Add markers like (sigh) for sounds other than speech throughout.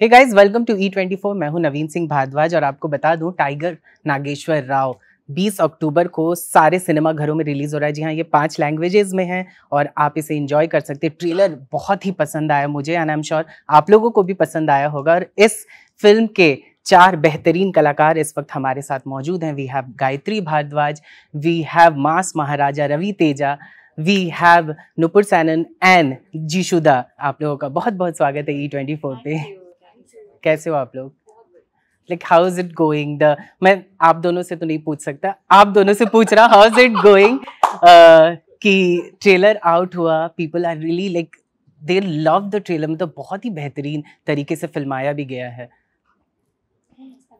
Hey guys welcome to E twenty four मैं हूँ नवीन सिंह भारद्वाज और आपको बता दूँ टाइगर नागेश्वर राव 20 अक्टूबर को सारे सिनेमा घरों में रिलीज़ हो रहा है। जी हाँ ये पाँच लैंग्वेजेस में है और आप इसे एंजॉय कर सकते हैं। ट्रेलर बहुत ही पसंद आया मुझे एंड आई एम श्योर आप लोगों को भी पसंद आया होगा। और इस फ़िल्म के चार बेहतरीन कलाकार इस वक्त हमारे साथ मौजूद हैं। We have Gayatri Bhardwaj we have mass Maharaja Ravi Teja we have Nupur Sanon and जीशुदा। आप लोगों का बहुत बहुत स्वागत है ई ट्वेंटी फोर पे कैसे हो आप लोग? Like how is it going the मैं आप दोनों से तो नहीं पूछ सकता। आप दोनों से पूछ रहा हाउ इज़ इट गोइंग कि ट्रेलर आउट हुआ people are really like they love the trailer मतलब बहुत ही बेहतरीन तरीके से फिल्माया भी गया है।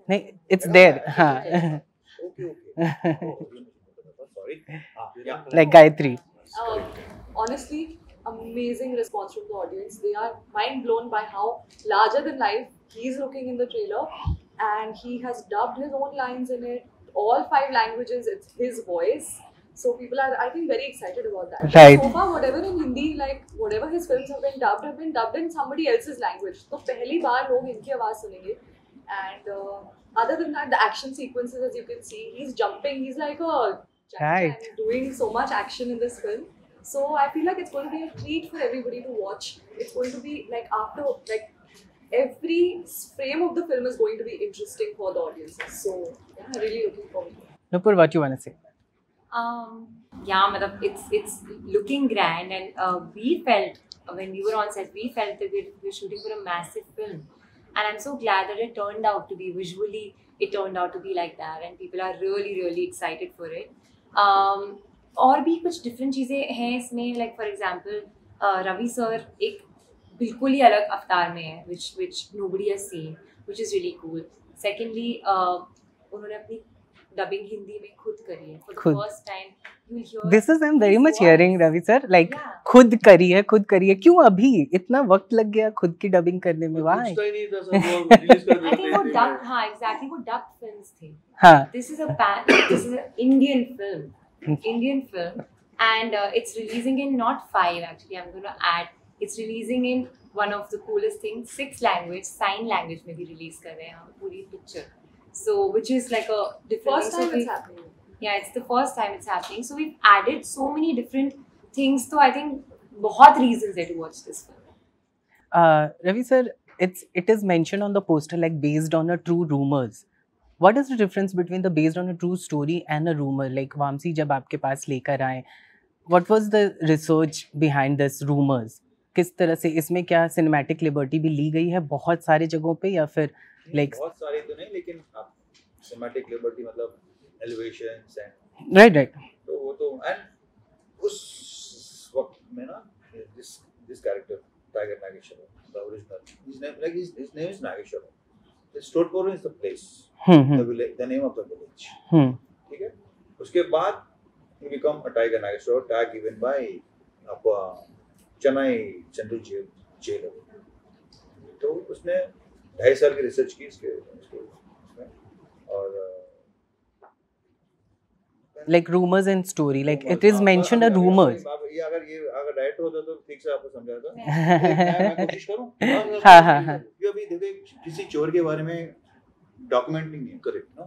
नहीं इट्स देयर हाँ। Like Gayatri honestly, amazing response from the audience. They are mind blown by how larger than life he's looking in the trailer, and he has dubbed his own lines in it. All five languages, it's his voice. So people are, I think, very excited about that. Right. So far, whatever in Hindi, like whatever his films have been dubbed, have been dubbed in somebody else's language. So पहली बार लोग इनकी आवाज सुनेंगे. And uh, other than that, the action sequences, as you can see, he's jumping. He's like a Jackie Right. Chan doing so much action in this film. So I feel like it's going to be a treat for everybody to watch. It's going to be like after like every frame of the film is going to be interesting for the audiences. So yeah, really looking forward to it. Nupur what you want to say Um, yeah, matlab, it's it's looking grand, and uh, we felt uh, when we were on set, we felt that we were shooting for a massive film, and I'm so glad that it turned out to be visually. It turned out to be like that, and people are really really excited for it. Um, और भी कुछ different चीज़ें हैं इसमें like for example Ravi sir एक बिल्कुल ही अलग अवतार में है which which nobody has seen which is really cool secondly उन्होंने अपनी डबिंग हिंदी में खुद करी है. फॉर खुद। The first time you will hear this is I am very much hearing Ravi sir like खुद करी है खुद करी है. क्यों अभी? इतना वक्त लग गया खुद की डबिंग करने में वाई पूछता ही नहीं था सब (laughs) वो I think वो देते डब हाँ एग्जैक्टली वो डब फिल्म्स थे. हाँ। This is a pan this is an Indian film. Indian film and uh, it's releasing in not five actually I'm going to add it's releasing in one of the coolest things six language sign language में भी release कर रहे हैं हम पूरी picture so which is like a different First thing. So time we- it's happening. yeah it's the first time it's happening so we've added so many different things so I think बहुत reasons है to watch this film uh, Ravi sir, it's it is mentioned on the poster like based on a true rumors. What is the difference between the based on a true story and a rumor? Like Vamsi जब आपके पास लेकर आए, what was the research behind this rumors? किस तरह से इसमें क्या सिनेमैटिक लिबर्टी भी ली गई है बहुत सारे जगहों पे या फिर like- बहुत सारे तो नहीं लेकिन सिनेमैटिक लिबर्टी मतलब एलिवेशंस एंड राइट राइट तो वो तो एंड उस वक्त में ना this this character tiger Nageshwar the original his name like his name is Nageshwar the Stuartpur is the place the hmm. Village the name of the village hmm. ठीक है? उसके बाद he become a tiger nagging tag given by आपको Chennai Chandru jail jail तो उसने ढाई साल की रिसर्च की इसके और like rumors and story like it is हाँ, mentioned a rumors. ये अगर ये अगर डायरेक्टर होता तो ठीक से आपको समझाता मैं (laughs) मैं कोशिश करूँ हाँ, हाँ। ये अभी देखो किसी चोर के बारे में डॉक्यूमेंटिंग नहीं करेक्ट ना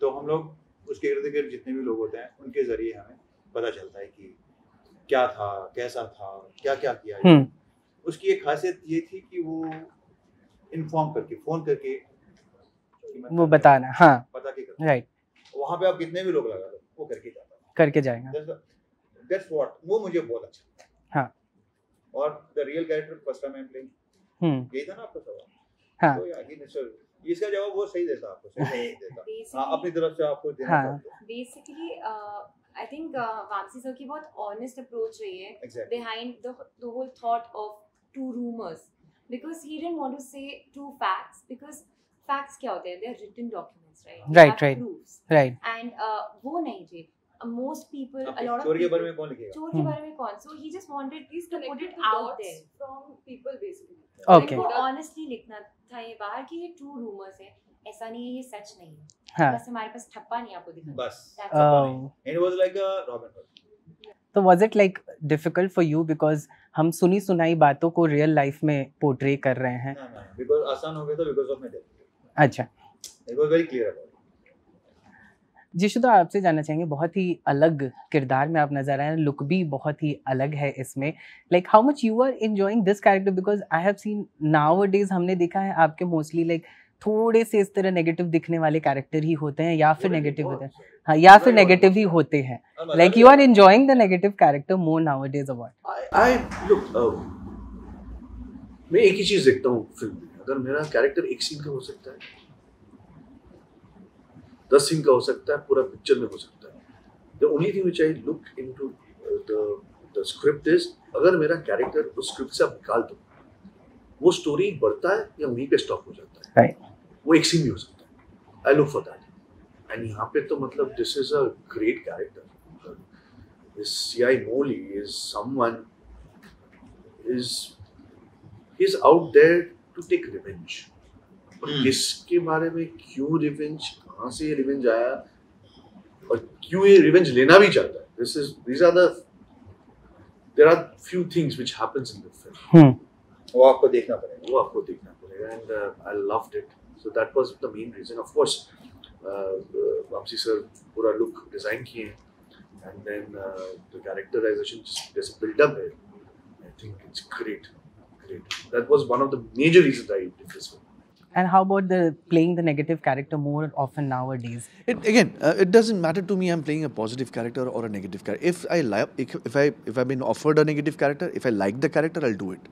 तो हम लोग उसके इर्द गिर्द जितने भी लोग होते हैं उनके ज़रिए हमें पता चलता है कि क्या था कैसा था क्या क्या किया हम्म। उसकी एक खासियत ये थी कि वो इन्फॉर्म करके फ़ोन करके वो बताना हाँ पता के करता राइट वहाँ पे आप कितने भी लोग लगा लो वो करके जाता करके जाएगा। दैट्स व्हाट वो मुझे बहुत अच्छा हाँ। और the real character first time I am playing hmm. यही था ना आपका सवाल? हाँ। तो ये सर इसका जवाब वो सही देता आपको सही जवाब देता हाँ अपनी तरफ़ से आपको देना हाँ। हैं basically I think Vamsi sir की बहुत ऑनेस्ट अप्रोच रही है the, the whole thought of two rumors because he didn't want to say two facts because facts क्या होते हैं they are written documents right They Right, right. Right and uh, वो नहीं Uh, most people okay. a lot of चोर के बारे people में कौन लिखेगा? चोर के. बारे में कौन? So he just wanted He's to put it out there. from people basically. Okay. Like, honestly लिखना था ये बाहर कि ये true rumors है। ऐसा नहीं है ये सच नहीं है। हाँ। बस हमारे पास ठप्पा नहीं है आपको दिखाना। बस। And was like a Robin Hood तो was it like difficult for you because हम सुनी सुनाई बातों को रियल लाइफ में पोर्ट्रे कर रहे हैं? ना ना बिकॉज़ आसान हो गया था बिकॉज़ ऑफ़ माय डेथ अच्छा। It was very clear about जिशुदा आपसे जानना चाहेंगे बहुत ही अलग किरदार में आप नज़र आए लुक भी बहुत ही अलग है इसमें। Like how much you are enjoying this character because I have seen nowadays हमने देखा है आपके मोस्टली लाइक थोड़े से इस तरह नेगेटिव दिखने वाले कैरेक्टर ही होते हैं या फिर नेगेटिव होते हैं। हाँ या फिर नेगेटिव ही होते हैं। Like you are enjoying the negative character more nowadays about I look मैं एक ही चीज़ देखता हूँ फ़िल्म में। अगर मेरा कैरेक्टर एक सीन का हो सकता है दस सीन का हो सकता है पूरा पिक्चर में हो सकता है। The only thing which I look into the script is अगर मेरा कैरेक्टर उस स्क्रिप्ट से आप निकाल दो वो स्टोरी बढ़ता है या वहीं पे स्टॉप हो जाता है? Right. वो एक सीन भी हो सकता है। I look for that and यहाँ पे तो मतलब this is a great character this CI Moli is someone is he's out there to take revenge. और. किसके बारे में क्यों रिवेंज कहाँ से ये रिवेंज आया और क्यों ये रिवेंज लेना भी चाहता है? This is these are the there are few things which happens in the film. Hmm. वो आपको देखना पड़ेगा। वो आपको देखना पड़ेगा and I loved it so that was the main reason of course Vamsi sir पूरा लुक डिज़ाइन किए हैं एंड देन द कैरेक्टराइजेशन जैसे बिल्डअप है. I think it's great great that was one of the major reason I did this film. And how about the playing the negative character more often nowadays? It, again, uh, it doesn't matter to me. I'm playing a positive character or a negative character. If I like, if, if I if I've been offered a negative character, if I like the character, I'll do it.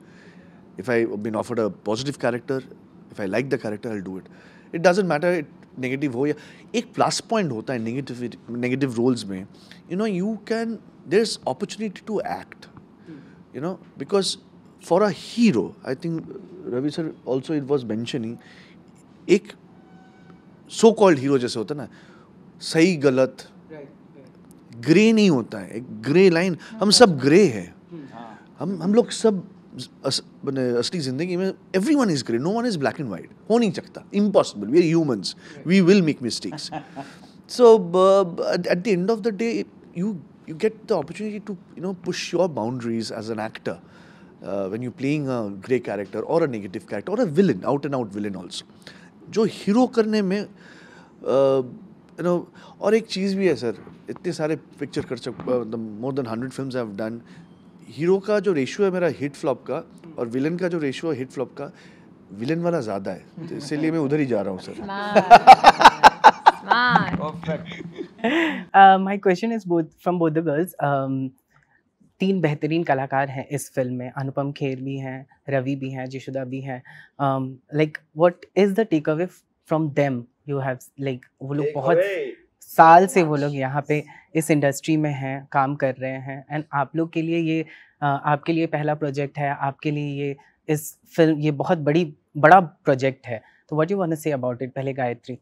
If I've been offered a positive character, if I like the character, I'll do it. It doesn't matter it negative हो या एक plus point होता है negative negative roles में you know you can there is opportunity to act you know because for a hero I think Ravi sir also it was mentioning एक so called hero जैसे होता है ना सही गलत ग्रे नहीं होता है एक ग्रे लाइन हम सब ग्रे है। हम हम लोग सब मैंने असली ज़िंदगी में everyone is grey no one is black and white हो नहीं सकता impossible we are humans we will make mistakes so at the end of the day you you get the opportunity to you know push your boundaries as an actor uh, when you're playing a grey character or a negative character or a villain, out and out villain also. जो hero करने में uh, you know और एक चीज़ भी है sir इतने सारे picture कर सक more than hundred film have done hero का जो रेशियो है मेरा हिट फ्लॉप का और विलन का जो रेशियो है हिट फ्लॉप का विलन वाला ज़्यादा है तो इसीलिए मैं उधर ही जा रहा हूँ sir my question is both from both the girls तीन बेहतरीन कलाकार हैं इस फ़िल्म में। अनुपम खेर भी हैं रवि भी हैं जिशुदा भी हैं। Like what is the take away from them you have like वो लोग बहुत साल से वो लोग यहाँ पे इस इंडस्ट्री में हैं काम कर रहे हैं। एंड आप लोग के लिए ये uh, आपके लिए पहला प्रोजेक्ट है आपके लिए ये इस फ़िल्म ये बहुत बड़ी बड़ा प्रोजेक्ट है। तो what you want to say about it पहले Gayatri?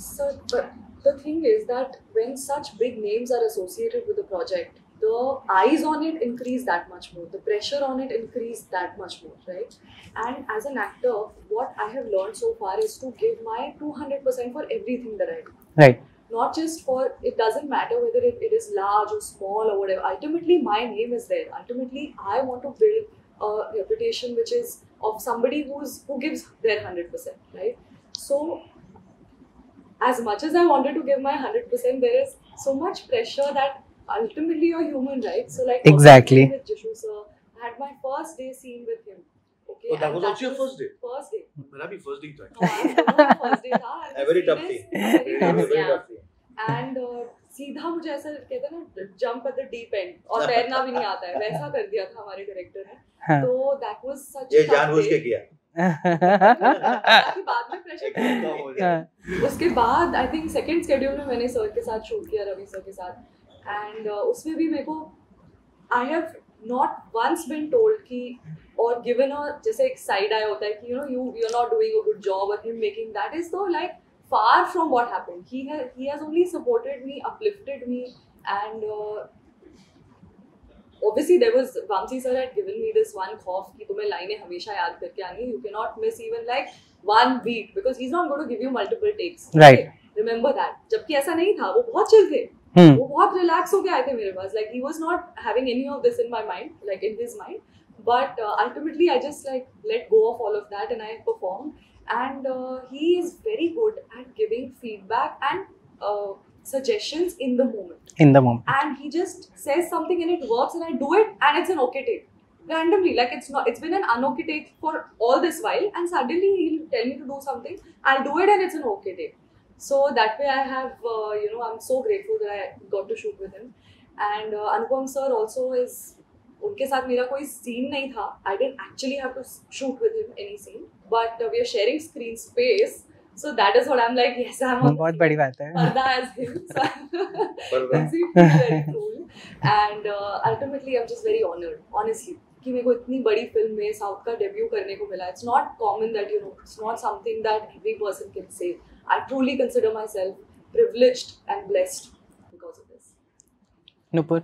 So, the thing is that when such big names are associated with a project, the eyes on it increase that much more, the pressure on it increase that much more, right? And as an actor, what I have learned so far is to give my 200% for everything that I do. Right. Not just for, it doesn't matter whether it, it is large or small or whatever. Ultimately, my name is there. Ultimately, I want to build a reputation which is of somebody who's who gives their 100%, right? So as much as I wanted to give my 100%, there is so much pressure that ultimately you're human, right? So, like, Exactly. With Jishu sir, I had my first day scene with him. Okay, Oh, that and was also your first day? First day. मेरा भी first day था first day था. and very tough thing. very tough, tough thing. And सीधा मुझे ऐसा कहते हैं ना jump at the deep end और तैरना भी नहीं आता है वैसा कर दिया था हमारे डायरेक्टर ने हाँ। तो दैट वाज सच ये जानबूझ के किया बाद प्रेशर हो (laughs) हाँ, उसके बाद आई थिंक सेकंड शेड्यूल में मैंने सर के साथ शूट किया रवि सर के साथ। एंड उसमें भी मेरे को I have not once been told कि और गिवन अ जैसे एक साइड आया होता है कि you know you you are not doing a good job और हिम मेकिंग दैट इज़ तो like far from what happened. He has he has only supported me uplifted me and uh, obviously there was Vamsi sir had given me this one खौफ कि तुम्हें लाइनें हमेशा याद करके आनी you you cannot miss even like one beat because he's not going to give you multiple takes Right. remember that जबकि ऐसा नहीं था वो बहुत chill थे हम्म वो बहुत रिलैक्स होके आए थे मेरे पास like he was not having any of this in my mind like in his mind but uh, ultimately i just like let go of all of that and i performed and uh, he is very good at giving feedback and uh, suggestions in the moment in the moment and he just says something and it works and i do it and it's an okay take randomly like it's not it's been an unokay take for all this while and suddenly he'll tell me to do something i'll do it and it's an okay take so that way i have uh, you know i'm so grateful that i got to shoot with him and uh, anupam sir also is उनके साथ मेरा कोई scene नहीं था I didn't actually have to shoot with him any scene but we are sharing screen space so that is what I am like yes I am बहुत बड़ी बात है पर्दा as him so पर्दा। it's really very cool and uh, ultimately I'm कि मेरे को इतनी बड़ी फ़िल्म में साउथ का डेब्यू करने को मिला। It's not common that you know it's not something that every person can say I truly consider myself privileged and blessed because of this. Nupur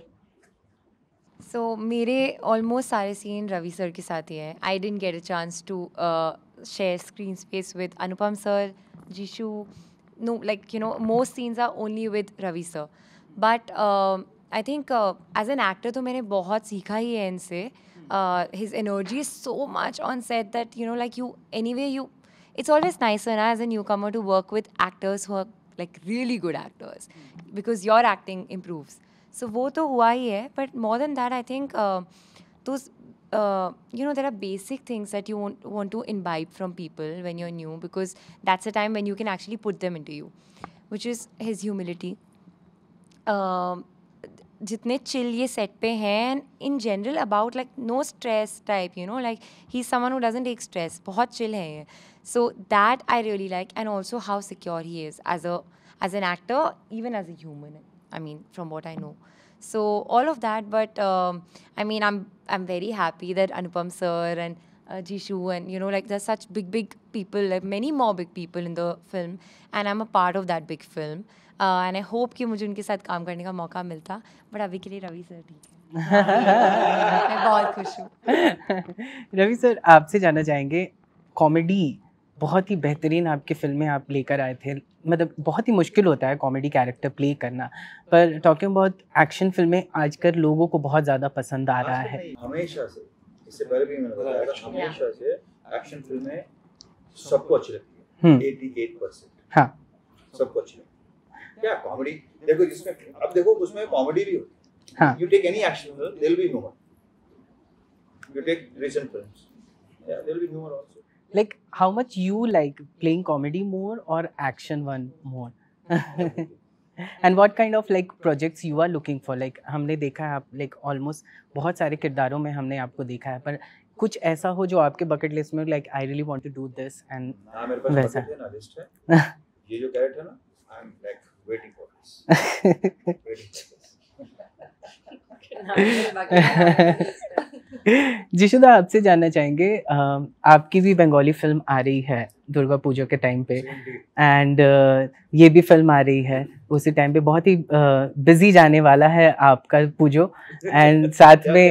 so मेरे ऑलमोस्ट सारे सीन रवि सर के साथ ही हैं। I didn't get a chance to share screen space with Anupam sir Jishu no like you know most scenes are only with Ravi sir but I think as an actor तो मैंने बहुत सीखा ही है इनसे। his energy is so much on set that you know like you anyway you it's always nicer na, as a newcomer to work with actors who are like really good actors because your acting improves so wo to hua hi hai but more than that i think uh, those uh, you know there are basic things that you want, want to imbibe from people when you're new because that's a time when you can actually put them into you which is his humility um, जितने chill ये set पे हैं in general about like no stress type you know like he someone who doesn't take stress बहुत chill है ये. So that I really like and also how secure he is as a as an actor even as a human I mean from what I know so all of that but um, i mean I am very happy that Anupam sir and uh, jishu and you know like there's such big big people like many more big people in the film and i'm a part of that big film. Uh, and i hope कि मुझे उनके साथ काम करने का मौका मिलता but अभी के लिए रवि सर ठीक है। (laughs) मैं बहुत खुश हूँ। (laughs) रवि सर आपसे जानना चाहेंगे कॉमेडी बहुत ही बेहतरीन आपकी फ़िल्में आप लेकर आए थे। मतलब बहुत ही मुश्किल होता है कॉमेडी कैरेक्टर प्ले करना पर टॉकिंग अबाउट एक्शन फ़िल्में आजकल लोगों को बहुत ज़्यादा पसंद आ रहा है। हमेशा से। इससे पहले भी मैंने बताया था हमेशा से एक्शन फ़िल्में सबको अच्छी लगती है। Hmm, eighty eight percent. हाँ। सबको अच्छी लगती है। क्या कॉमेडी देखो जिसमें अब देखो उसमें कॉमेडी भी होती हाँ। है। You take any action film there will be humour you take recent films या there will be humour also like how much you like playing comedy more or action one more? And what kind of like projects you are looking for? Like हमने देखा है आप like almost बहुत सारे किरदारों में हमने आपको देखा है पर कुछ ऐसा हो जो आपके बकेट लिस्ट में want to do this and ना मेरे पास वैसा। (laughs) ये जो कैरेक्टर है ना I am like waiting for this for Jishuda आपसे जानना चाहेंगे आपकी भी बंगाली फ़िल्म आ रही है दुर्गा पूजा के टाइम पे। एंड ये भी फ़िल्म आ रही है। उसी टाइम पे बहुत ही बिज़ी जाने वाला है आपका पूजो। (laughs) एंड साथ में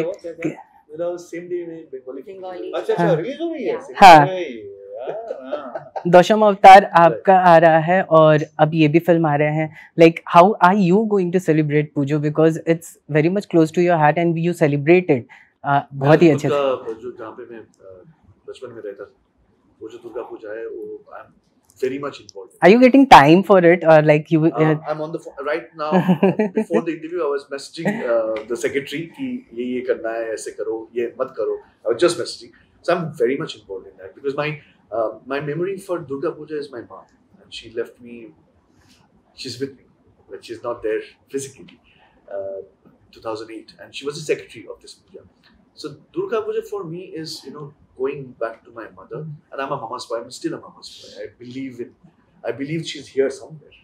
अच्छा अच्छा हाँ। हो है? हाँ। हाँ। दौशम अवतार आपका आ रहा है और अब ये भी फ़िल्म आ रहे हैं। Like how are you going to celebrate Pujo? Because it's very much close to your heart and you celebrated बहुत ही अच्छे जो जहाँ पे मैं बचपन में रहता था वो जो दुर्गा पूजा है वो I am Very much involve Are you getting time for it or like you? Uh, I'm on the phone right now. (laughs) Before the interview, I was messaging uh, the secretary कि ये ये करना है ऐसे करो ये मत करो. I was just messaging. So I'm very much involved in that because my uh, my memory for Durga Puja is my mom, and she left me. She's with me, but she's not there physically. Uh, 2008, and she was the secretary of this puja. So Durga Puja for me is you know going back to my mother, and I'm a mama's boy. I'm still a mama's boy. I believe in. I believe she's here somewhere.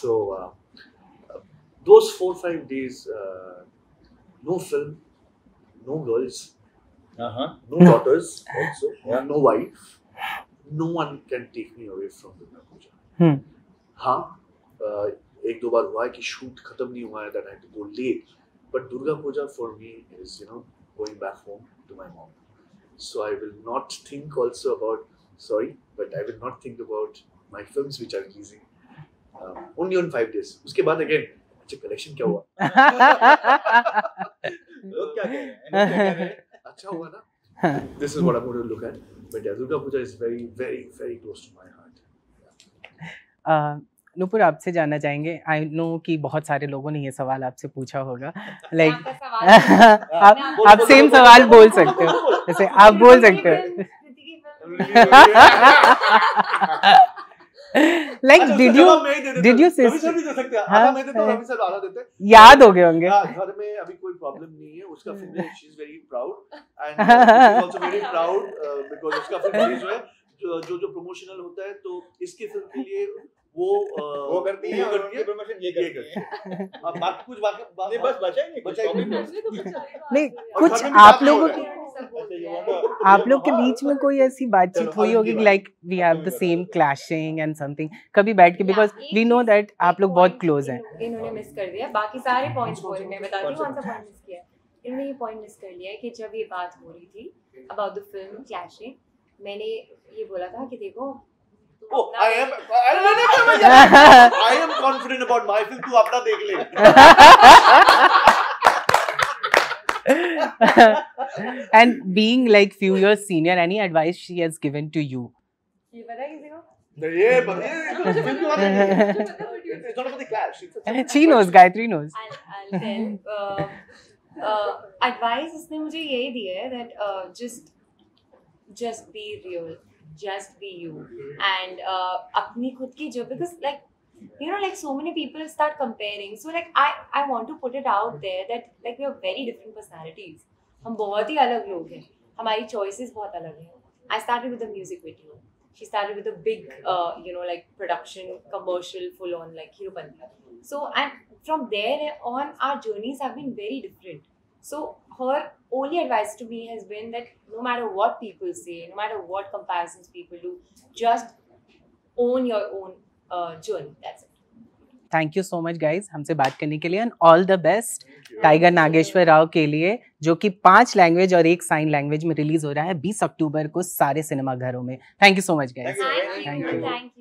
So uh, uh, those four five days, uh, no film, no girls, Uh-huh. no daughters, also, (laughs) Yeah. no wife. No one can take me away from Durga Puja. Hmm. हाँ uh, एक दो बार हुआ है कि shoot खत्म नहीं हुआ है that I to go late but Durga Puja for me is you know going back home to my mom So I will not think also about sorry but I will not think about my films which are releasing only on 5 days उसके बाद again अच्छा collection क्या हुआ लोग क्या कह रहे हैं लोग क्या कह रहे हैं? अच्छा हुआ ना this is what I'm going to look at. But yeah, Durga Puja is very, very, very close to my heart. अ, नुपुर आपसे जानना चाहेंगे। आई नो कि बहुत सारे लोगों ने ये सवाल आपसे पूछा होगा। (laughs) लाइक (laughs) आप आप सेम सवाल बोल, सकते हो। जैसे (laughs) आप बोल सकते हो। लाइक डिड यू आधा देते। हैं? याद हो गए होंगे। हाँ, घर में अभी कोई प्रॉब्लम नहीं है। उसका she is very proud and also very proud because उसका हुआ है जो जो जो प्रमोशनल होता है तो इसकी फ़िल्म के लिए वो वो करती है और करती उनकी है प्रमोशन ये करती है। अब बाकी कुछ बाकी नहीं बस बचा ही (laughs) नहीं कुछ नहीं। तो बचाएगा। नहीं कुछ में आप लोगों हो के रहा है। to- आप लोग के बीच में कोई ऐसी बातचीत हुई होगी बात। Like we have the same clashing and something कभी बैठ के बिकॉज़ वी नो दैट आप लोग बहुत क्लोज हैं। इन्होंने मिस कर दिया। बाकी सारे पॉइंट्स बोले मैं बताती हूँ कौन कौन सा पॉइंट मिस किया। इन्होंने ये पॉइंट मिस कर लिया है कि जब ये बात हो रही थी अबाउट द फ़िल्म क्लैशिंग मैंने ये बोला था कि देखो Oh, अपना I am I am I am confident about my film तू अपना देख ले and being like few years senior any advice she has given to you ये पता है किसी को नहीं, ये बता ये फ़िल्म के बारे में It's not about the clash. It's a- she knows gayatri knows I'll, I'll tell. Uh, uh, advice इसने मुझे यही दिया है that uh, just just be real, just be you, and uh, अपनी खुद की जो because like you know like so many people start comparing. So like I I want to put it out there that like we have very different personalities. हम बहुत ही अलग लोग हैं. हमारी choices बहुत अलग हैं. I started with a music video. She started with a big, uh, you know, like production, commercial, full on, like Hero Bandi. So, and from there on, our journeys have been very different. So, her only advice to me has been that no matter what people say, no matter what comparisons people do, just own your own uh, journey. That's it. Thank you so much guys हमसे बात करने के लिए and all the best Tiger Nageswara Rao के लिए जो कि पाँच लैंग्वेज और एक साइन लैंग्वेज में रिलीज़ हो रहा है 20 अक्टूबर को सारे सिनेमा घरों में thank you so much guys Thank you.